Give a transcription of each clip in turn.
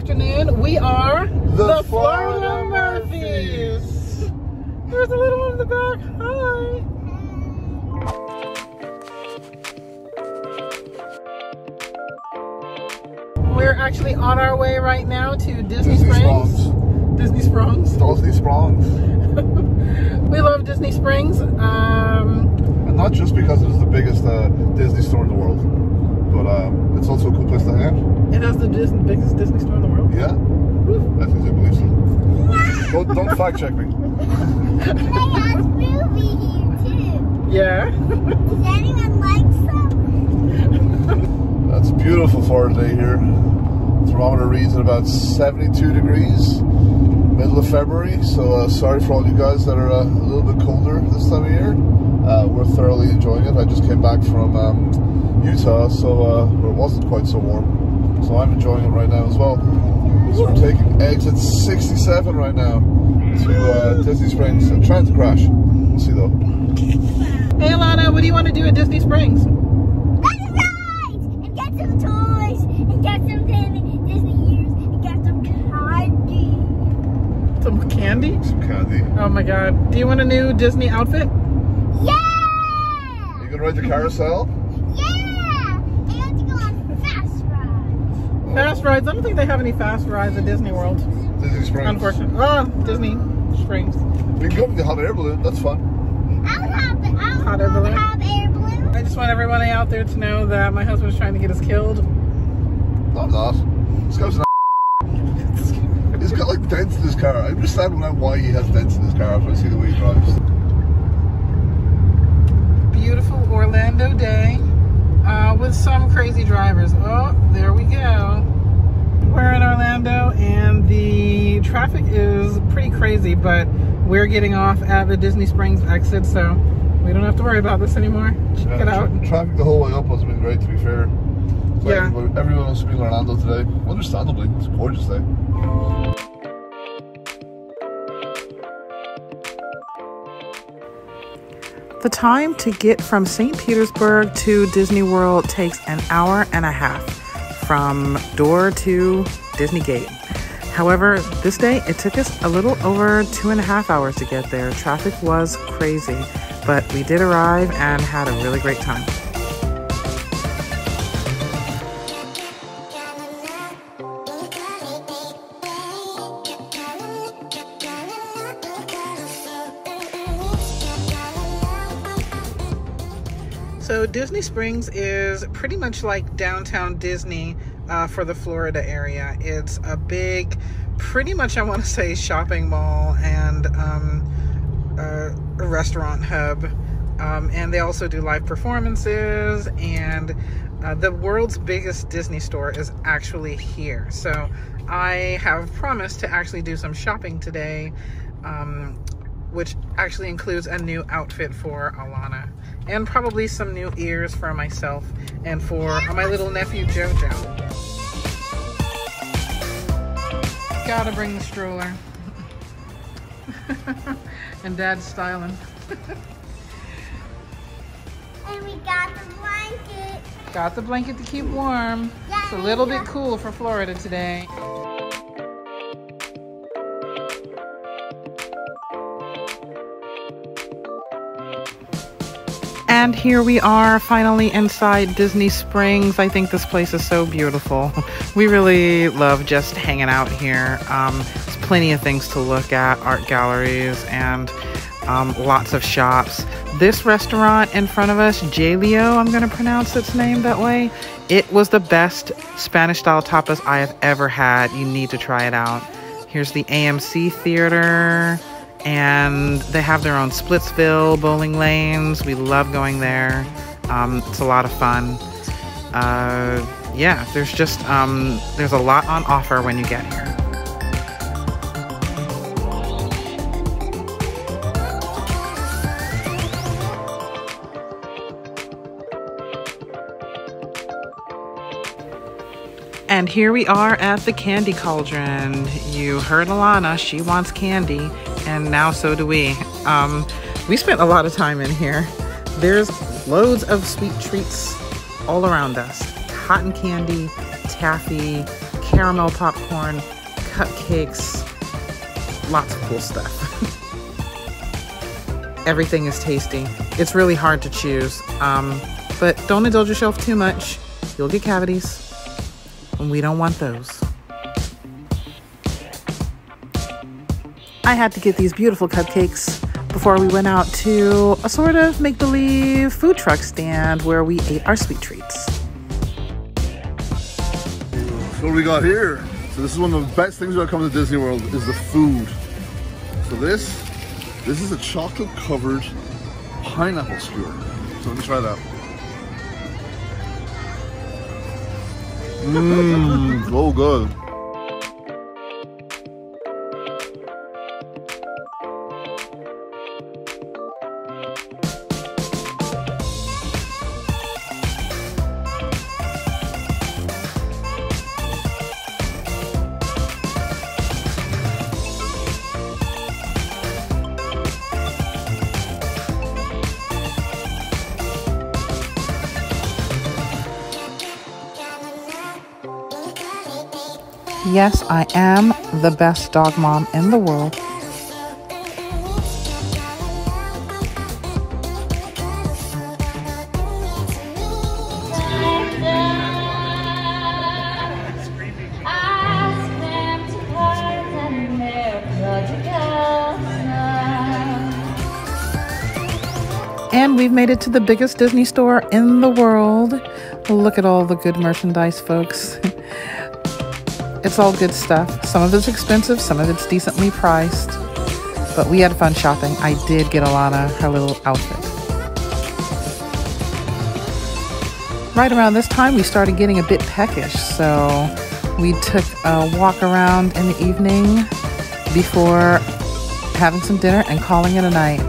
afternoon. We are The the, Florida Florida, Murphys. There's a little one in the back. Hi. We're actually on our way right now to Disney, Disney Springs. Springs. Disney Springs. Disney Springs. We love Disney Springs. Um, And not just because it is the biggest uh, Disney store in the world, but um, it's also a cool place to hang out. it has the Dis- biggest Disney store in the world. Yeah, I think I believe so. Don't, don't fact check me. They have movie here too. Yeah. Does anyone like some? That's a beautiful Florida day here. Thermometer reads at about 72 degrees, middle of February. So uh, sorry for all you guys that are uh, a little bit colder this time of year. Uh, we're thoroughly enjoying it. I just came back from um, Utah, so uh, where it wasn't quite so warm. So I'm enjoying it right now as well. So we're taking exit 67 right now to uh, Disney Springs. I'm trying to crash. We'll see though. Hey, Elana, what do you want to do at Disney Springs? Let's and get some toys and get some Disney Disney ears and get some candy. Some candy? Some candy. Oh my god. Do you want a new Disney outfit? Yeah! You gonna ride the carousel? Yeah! And you have to go on fast rides. Fast rides. I don't think they have any fast rides at Disney World. Disney Springs. Unfortunately. Oh, Disney Springs. We can go with the hot air balloon. That's fun. I'll have the I'll Hot air balloon? have air balloon. I just want everybody out there to know that my husband is trying to get us killed. No, I'm not. This guy's an He's got like dents in his car. I understand now why he has dents in his car after I see the way he drives. Beautiful Orlando day uh, with some crazy drivers. Oh, there we go. We're in Orlando and the traffic is pretty crazy, but we're getting off at the Disney Springs exit, so we don't have to worry about this anymore. Check Yeah, it out. tra- traffic the whole way up has been great, to be fair. But Yeah. Everyone, everyone wants to be in Orlando today. Understandably, it's a gorgeous day. The time to get from St. Petersburg to Disney World takes an hour and a half from door to Disney Gate. However, this day it took us a little over two and a half hours to get there. Traffic was crazy, but we did arrive and had a really great time. So Disney Springs is pretty much like downtown Disney uh, for the Florida area. It's a big, pretty much I want to say shopping mall and um, a restaurant hub. Um, and they also do live performances and uh, the world's biggest Disney store is actually here. So I have promised to actually do some shopping today, um, which actually includes a new outfit for Elana and probably some new ears for myself and for my little nephew Jojo. Gotta bring the stroller. and dad's styling. And we got the blanket. Got the blanket to keep warm. It's a little bit cool for Florida today. And here we are finally inside Disney Springs. I think this place is so beautiful. We really love just hanging out here. Um, there's plenty of things to look at, art galleries, and um, lots of shops. This restaurant in front of us, Jaleo, I'm going to pronounce its name that way. It was the best Spanish style tapas I have ever had. You need to try it out. Here's the AMC Theater, and they have their own Splitsville bowling lanes. We love going there. Um, it's a lot of fun. Uh, yeah, there's just um, there's a lot on offer when you get here. And here we are at the Candy Cauldron. You heard Elana, she wants candy, and now so do we. Um, we spent a lot of time in here. There's loads of sweet treats all around us cotton candy, taffy, caramel popcorn, cupcakes, lots of cool stuff. Everything is tasty. It's really hard to choose, um, but don't indulge yourself too much. You'll get cavities, and we don't want those. I had to get these beautiful cupcakes before we went out to a sort of make believe food truck stand where we ate our sweet treats. So what we got here? So this is one of the best things about coming to Disney World is the food. So this, this is a chocolate covered pineapple skewer. So let me try that. Mmm, so good. Yes, I am the best dog mom in the world. And we've made it to the biggest Disney store in the world. Look at all the good merchandise, folks. it's all good stuff. Some of it's expensive, some of it's decently priced. But we had fun shopping. I did get Elana her little outfit. Right around this time, we started getting a bit peckish, so we took a walk around in the evening before having some dinner and calling it a night.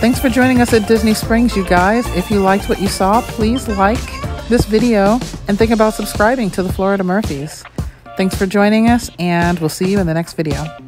Thanks for joining us at Disney Springs, you guys. If you liked what you saw, please like this video and think about subscribing to the Florida Murphys. Thanks for joining us, and we'll see you in the next video.